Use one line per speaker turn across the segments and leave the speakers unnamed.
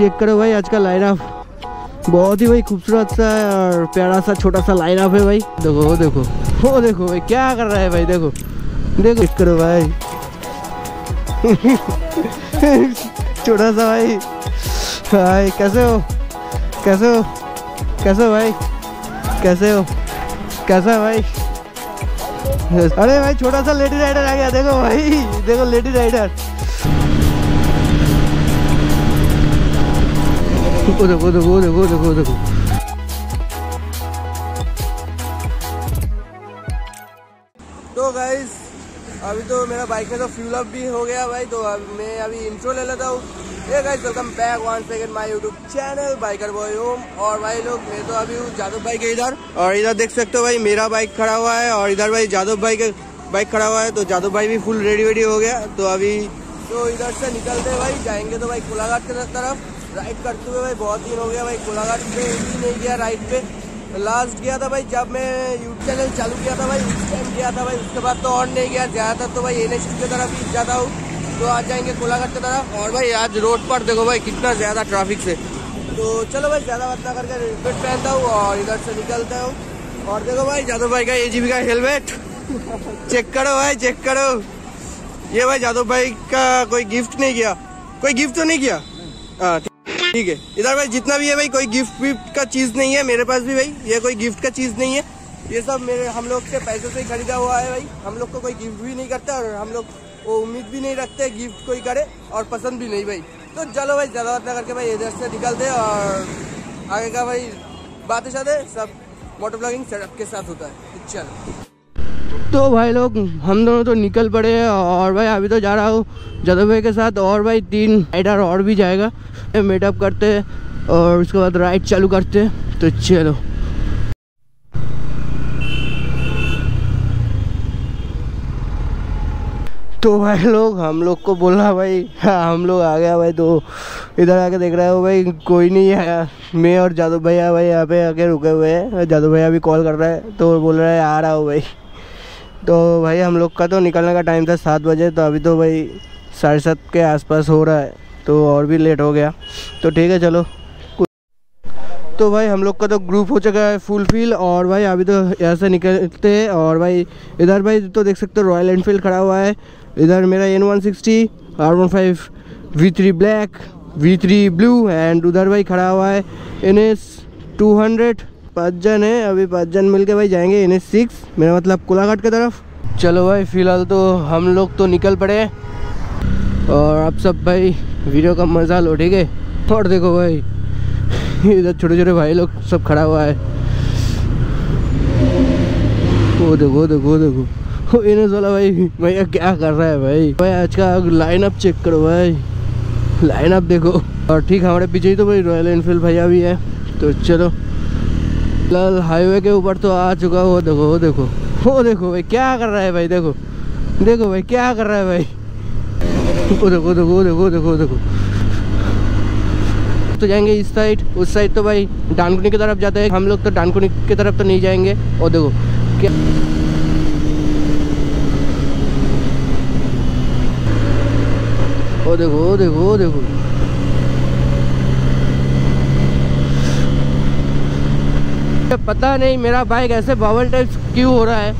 Check करो भाई आज का लाइन अप बहुत ही भाई खूबसूरत सा है और प्यारा सा, छोटा सा लाइन अप है भाई। देखो, वो देखो वो देखो भाई, क्या कर रहा है भाई, देखो। देखो चेक करो भाई। छोटा सा भाई। भाई, कैसे हो? कैसे हो? कैसे हो भाई? कैसे हो? कैसा भाई? अरे भाई, छोटा सा लेडी राइडर आ गया, देखो भाई, देखो लेडी राइडर वो देखो वो देखो वो देखो वो देखो वो देखो तो गाइस अभी तो मेरा बाइक में तो फ्यूल अप भी हो गया भाई तो अब मैं अभी इंट्रो ले लेता हूँ। ये guys welcome back one second my YouTube channel biker boy home और भाई लोग, मैं तो अभी हूँ जादव भाई के इधर। और इधर देख सकते हो भाई, मेरा बाइक खड़ा हुआ है। और इधर भाई जादव भाई के बाइक खड़ा हुआ है तो जादव भाई भी फुल रेडी वेडी हो गया। तो अभी तो इधर से निकलते भाई, जाएँगे तो भाई कोलाघाट के तरफ़। राइड करते हुए भाई बहुत दिन हो गया भाई कोलाघाट पे ही नहीं गया राइड पे। लास्ट गया था भाई, जब मैं यूट्यूब चैनल चालू किया था भाई, उस टाइम गया था भाई, उसके बाद तो और नहीं गया, ज़्यादातर तो भाई एन की तरफ़ ही जाता हूँ। तो आ जाएँगे कोलाघाट की तरफ़। और भाई आज रोड पर देखो भाई, कितना ज़्यादा ट्रैफ़िक से। तो चलो भाई, ज़्यादा बात ना करके हेलमेट पहनता हूँ और इधर से निकलता हूँ। और देखो भाई जादव भाई का ए का हेलमेट चेक करो भाई चेक करो। ये भाई जादव भाई का कोई गिफ्ट नहीं किया। कोई गिफ्ट तो नहीं किया? हाँ ठीक है। इधर भाई, जितना भी है भाई, कोई गिफ्ट विफ्ट का चीज़ नहीं है मेरे पास भी भाई। ये कोई गिफ्ट का चीज़ नहीं है। ये सब मेरे, हम लोग के पैसे से ही खरीदा हुआ है भाई। हम लोग को कोई गिफ्ट भी नहीं करता और हम लोग वो उम्मीद भी नहीं रखते गिफ्ट कोई करे और पसंद भी नहीं भाई। तो चलो भाई ज़्यादा बात करके भाई इधर से निकलते और आगे का भाई बातें शाते सब मोटर ब्लॉगिंग सेटअप के साथ होता है। चलो। तो भाई लोग हम दोनों तो निकल पड़े हैं और भाई अभी तो जा रहा हूँ जादव भाई के साथ और भाई तीन राइडर और भी जाएगा। मेटअप करते हैं और उसके बाद राइड चालू करते हैं। तो चलो। तो भाई लोग हम लोग को बोला भाई हाँ, हम लोग आ गया भाई। तो इधर आके देख रहे हो भाई कोई नहीं है। मैं और जादव भैया भाई यहाँ पे आके रुके हुए हैं। जादव भैया भी कॉल कर रहा है तो बोल रहा है आ रहा हो भाई। तो भाई, हम लोग का तो निकलने का टाइम था सात बजे तो अभी तो भाई साढ़े सात के आसपास हो रहा है तो और भी लेट हो गया। तो ठीक है, चलो। तो भाई, हम लोग का तो ग्रुप हो चुका है फुल फील और भाई, अभी तो यहाँ से निकलते हैं और भाई, इधर भाई तो देख सकते हो रॉयल एनफील्ड खड़ा हुआ है। इधर मेरा N one sixty R one five V three black V three blue and उधर भाई खड़ा हुआ है एन एस टू हंड्रेड पाँच जन है, अभी पाँच जन मिल के भाई जाएँगे एस सिक्स मेरा मतलब कोलाघाट की तरफ़। चलो भाई, फ़िलहाल तो हम लोग तो निकल पड़े और आप सब भाई, वीडियो का मज़ा लो, ठीक है? और देखो भाई, इधर छोटे छोटे भाई लोग सब खड़ा हुआ है। वो देखो देखो देखो। एस वाला भाई, भैया क्या कर रहा है भाई? भाई, आज का लाइन अप चेक करो भाई। लाइन अप देखो। और ठीक, हमारे पीछे ही तो भाई रॉयल एनफील्ड भैया भी है। तो चलो फ़िलहाल हाईवे के ऊपर तो आ चुका वो देखो वो देखो। वो देखो भाई, क्या कर रहा है भाई, देखो। देखो भाई, क्या कर रहा है भाई। वो देखो देखो देखो देखो देखो। तो जाएँगे इस साइड उस साइड तो भाई डानकुनी की तरफ़ जाते हैं। हम लोग तो डानकुनी की तरफ़ तो नहीं जाएँगे। और देखो, क्या वो देखो वो देखो वो देखो। पता नहीं मेरा बाइक ऐसे बबल टाइप क्यों हो रहा है।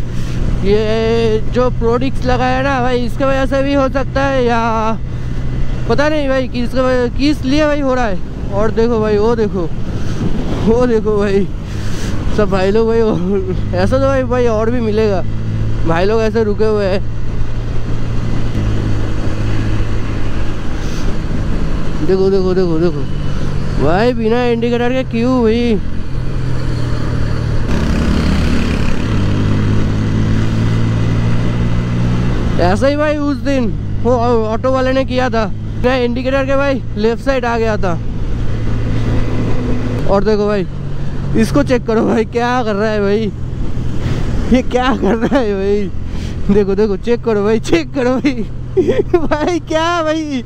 ये जो प्रोडिक्स लगा है ना भाई, इसके वजह से भी हो सकता है या पता नहीं भाई किस किस लिए भाई हो रहा है। और देखो भाई, वो देखो वो देखो भाई, सब भाई लोग भाई, ऐसा तो भाई भाई और भी मिलेगा। भाई लोग ऐसे रुके हुए हैं। देखो देखो देखो देखो। भाई बिना इंडिकेटर के क्यों भाई? ऐसा ही भाई उस दिन वो ऑटो वाले ने किया था। मैं इंडिकेटर के भाई लेफ़्ट साइड आ गया था। और देखो भाई, इसको चेक करो भाई, क्या कर रहा है भाई? ये क्या कर रहा है भाई? देखो देखो चेक करो भाई चेक करो भाई। भाई, क्या भाई?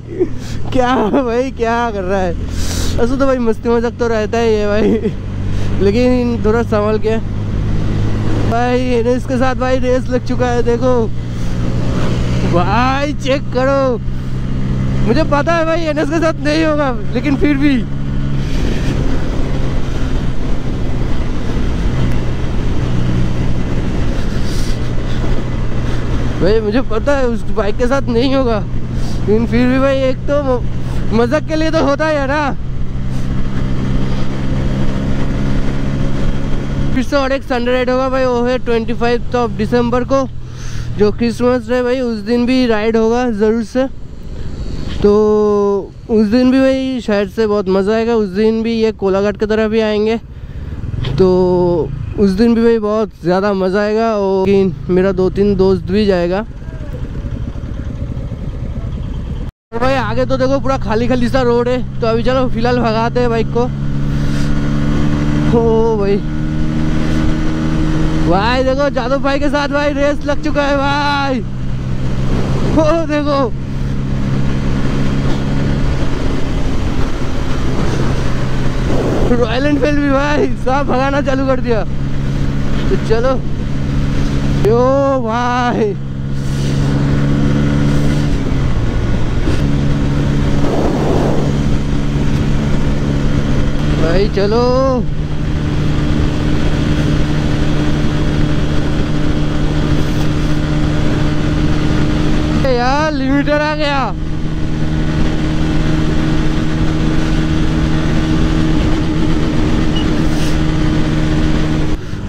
क्या भाई, क्या कर रहा है? ऐसा तो भाई मस्ती मज़ाक तो रहता ही है भाई। लेकिन थोड़ा संभल के। भाई इसके साथ भाई रेस लग चुका है, देखो। भाई चेक करो। मुझे पता है भाई एनएस के साथ नहीं होगा, लेकिन फिर भी। भाई, मुझे पता है, उस बाइक के साथ नहीं होगा। लेकिन फिर भी भाई, एक तो मज़ाक के लिए तो होता है ना। फिर से और एक संडे राइड होगा भाई, वो है ट्वेंटी फाइव ऑफ़ दिसंबर को। जो क्रिसमस है भाई, उस दिन भी राइड होगा ज़रूर से। तो उस दिन भी भाई शायद से बहुत मज़ा आएगा। उस दिन भी ये कोलाघाट की तरफ़ भी आएँगे। तो उस दिन भी भाई बहुत ज़्यादा मज़ा आएगा और मेरा दो तीन दोस्त भी जाएगा। तो भाई आगे तो देखो पूरा खाली खाली सा रोड है। तो अभी चलो फ़िलहाल भगाते हैं बाइक को। ओ भाई। भाई, देखो जादव भाई के साथ भाई रेस लग चुका है भाई। ओ, देखो। रॉयल एनफील्ड भी भाई सब भगाना चालू कर दिया। तो चलो। यो भाई। भाई, चलो। यार लिमिटर आ गया।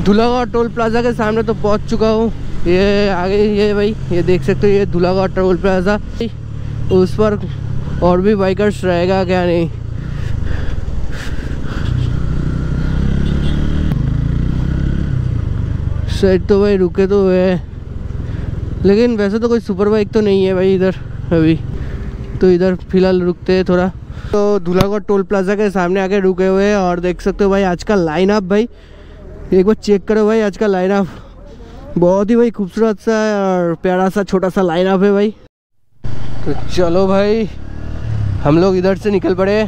धुलागढ़ टोल प्लाजा के सामने तो पहुँच चुका हूँ। ये आगे, ये भाई, ये देख सकते हो, ये धुलागढ़ टोल प्लाजा। उस पर और भी बाइकर्स रहेगा, क्या नहीं। साइड तो भाई रुके तो है। लेकिन वैसे तो कोई सुपर बाइक तो नहीं है भाई इधर अभी। तो इधर फ़िलहाल रुकते हैं थोड़ा। तो धुलागढ़ टोल प्लाजा के सामने आके रुके हुए हैं और देख सकते हो भाई आज का लाइन अप भाई। एक बार चेक करो भाई आज का लाइन अप बहुत ही भाई खूबसूरत सा है और प्यारा सा छोटा सा लाइन अप है भाई। तो चलो भाई, हम लोग इधर से निकल पड़े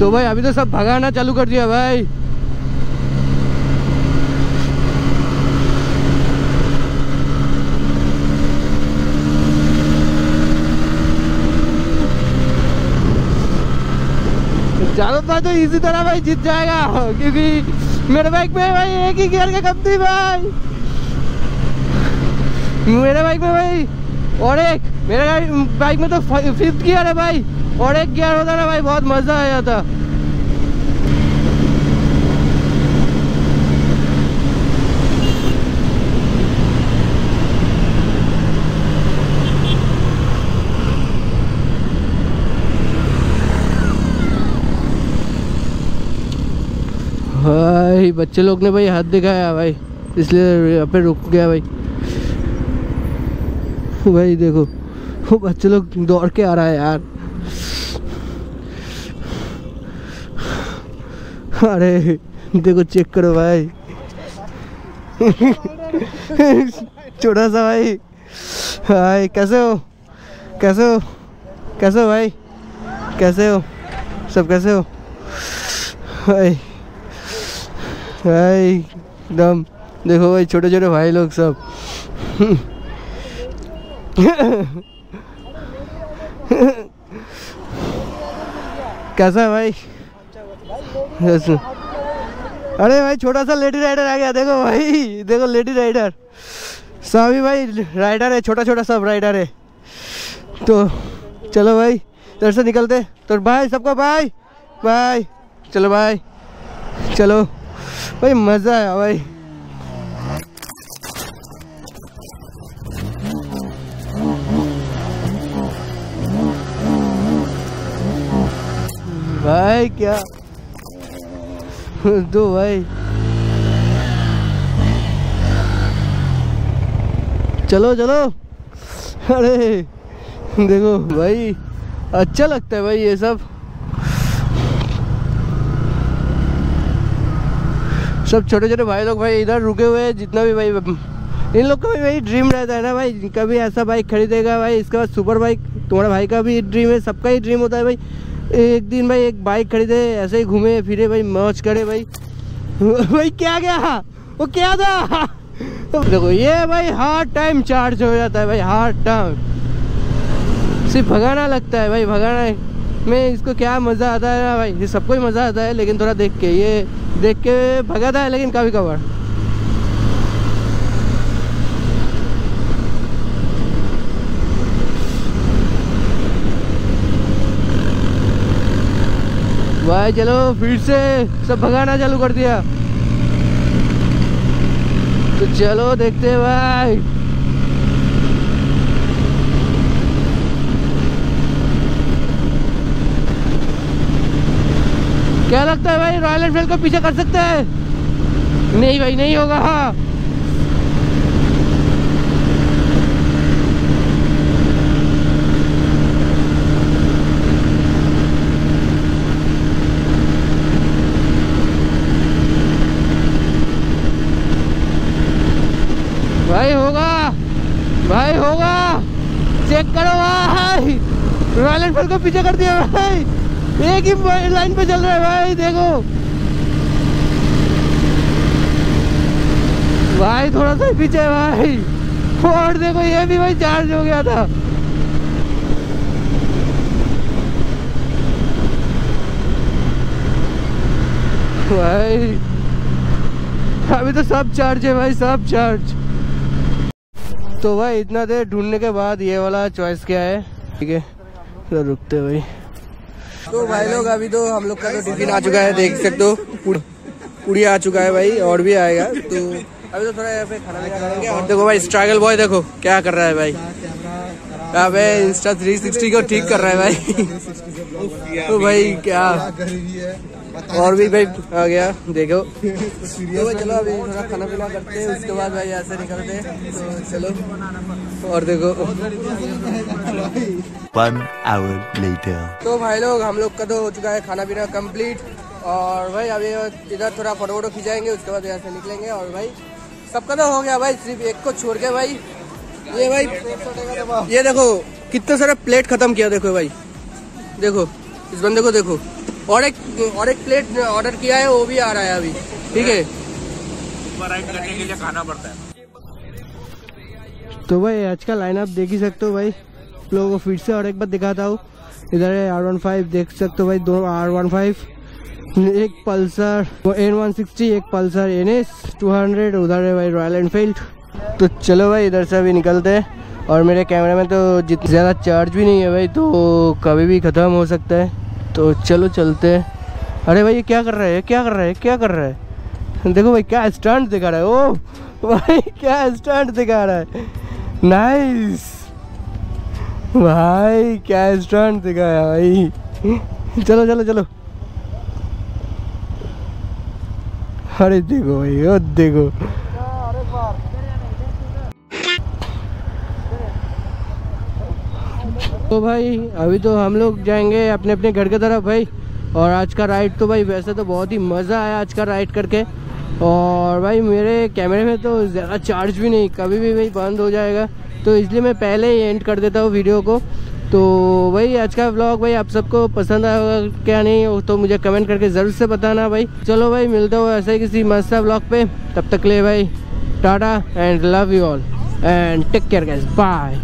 तो भाई अभी तो सब भगाना चालू कर दिया भाई। ज़्यादा भाई तो इसी तरह भाई जीत जाएगा, क्योंकि मेरे बाइक में भाई एक ही गियर के कम थी भाई। मेरे बाइक में भाई और एक, मेरे बाइक में तो फिफ्थ गियर है भाई। और एक गियर होता ना भाई, बहुत मज़ा आ जाता भाई, बच्चे लोग ने भाई हाथ दिखाया भाई, इसलिए यहाँ पे रुक गया भाई। भाई देखो, वो बच्चे लोग दौड़ के आ रहा है यार। अरे, देखो चेक करो भाई। छोटा सा भाई। भाई, कैसे हो? कैसे हो? कैसे हो भाई? कैसे हो? सब कैसे हो? भाई। भाई, एकदम। देखो भाई छोटे छोटे भाई लोग सब। कैसा है भाई? अरे भाई छोटा सा लेडी राइडर आ गया, देखो भाई। देखो लेडी राइडर। सभी भाई, राइडर है छोटा छोटा सब राइडर है। तो चलो भाई, इधर से निकलते। तो भाई, सबको बाय बाय चलो भाई, चलो। भाई, मज़ा आया भाई। भाई, क्या? दो भाई। चलो चलो। अरे, देखो भाई अच्छा लगता है भाई ये सब। सब छोटे छोटे भाई लोग भाई इधर रुके हुए हैं, जितना भी भाई, इन लोग का भी भाई ड्रीम रहता है ना भाई कभी ऐसा बाइक खरीदेगा भाई, इसके बाद सुपर बाइक तुम्हारा भाई का भी ड्रीम है, सबका ही ड्रीम होता है भाई। एक दिन भाई एक बाइक खरीदे, ऐसे ही घूमे, फिरे भाई मौज करे भाई। भाई क्या गया? वो क्या था? तो देखो, ये भाई हर टाइम चार्ज हो जाता है भाई हर टाइम सिर्फ़ भगाना लगता है भाई, भगाना में इसको क्या मज़ा आता है ना भाई, ये सबको ही मज़ा आता है, लेकिन थोड़ा देख के, ये देख के भगा था लेकिन कभी कभार। भाई, चलो फिर से सब भगाना चालू कर दिया। तो चलो देखते भाई। क्या लगता है भाई रॉयल एनफील्ड को पीछे कर सकते हैं? नहीं भाई, नहीं होगा हाँ। भाई होगा भाई होगा। चेक करो भाई रॉयल एनफील्ड को पीछे कर दिया, भाई। एक ही लाइन पे चल रहा है भाई, देखो। भाई, थोड़ा सा पीछे भाई। और देखो, ये भी भाई चार्ज हो गया था। भाई, अभी तो सब चार्ज है भाई, सब चार्ज तो भाई, इतना देर ढूँढने के बाद ये वाला चॉइस क्या है? ठीक है तो रुकते भाई। तो भाई लोग अभी तो हम लोग का तो टिफ़िन आ चुका है देख सकते हो। पूरी आ चुका है भाई और भी आएगा। तो अभी तो थोड़ा यहाँ पे खाना खाएँगे। और देखो भाई स्ट्रगल बॉय देखो क्या कर रहा है भाई। यहाँ पे इंस्टा 360 को ठीक कर रहा है भाई। तो भाई क्या? और भी भाई आ गया देखो। तो भाई चलो अभी थोड़ा खाना पीना करते हैं उसके बाद भाई ऐसे निकलते हैं। तो चलो। और देखो।
One hour later.
तो भाई लोग हम लोग का तो हो चुका है खाना पीना कंप्लीट और भाई अभी इधर थोड़ा फ़ोटो वोटो खिंचाएँगे उसके बाद यहाँ से निकलेंगे। और भाई सबका तो हो गया भाई सिर्फ़ एक को छोड़ के भाई। ये भाई ये देखो कितने सारे प्लेट खत्म किया देखो भाई। देखो इस बंदे को देखो। और एक और एक प्लेट ऑर्डर किया है, वो भी आ रहा है अभी। ठीक है?
करने के लिए खाना पड़ता है
तो भाई, आज का लाइनअप देख ही सकते हो भाई। लोगों को फिर से और एक बार दिखाता हूँ। इधर है आर वन फाइव देख सकते हो भाई, दो आर वन फाइव एक पल्सर एन वन सिक्सटी एक Pulsar N S two hundred उधर है भाई रॉयल एनफील्ड तो चलो भाई, इधर से अभी निकलते हैं। और मेरे कैमरे में तो जितना ज़्यादा चार्ज भी नहीं है भाई तो कभी भी ख़त्म हो सकता है। तो चलो चलते हैं। अरे भाई, ये क्या कर रहा है? क्या कर रहा है? क्या कर रहा है? देखो भाई, क्या स्टंट दिखा रहा है? ओ, भाई, क्या स्टंट दिखा रहा है? नाइस भाई, क्या स्टंट दिखाया भाई? चलो चलो चलो। अरे देखो भाई, ओ, देखो। तो भाई, अभी तो हम लोग जाएँगे अपने अपने घर की तरफ़ भाई। और आज का राइड तो भाई वैसे तो बहुत ही मज़ा आया आज का राइड करके। और भाई, मेरे कैमरे में तो ज़्यादा चार्ज भी नहीं, कभी भी भाई बंद हो जाएगा। तो इसलिए मैं पहले ही एंड कर देता हूँ वीडियो को। तो भाई, आज का व्लॉग भाई, आप सबको पसंद आया क्या नहीं तो मुझे कमेंट करके ज़रूर से बताना भाई। चलो भाई, मिलते हो ऐसे किसी मस्त व्लॉग पे। तब तक ले भाई, tata and love you all and take care guys bye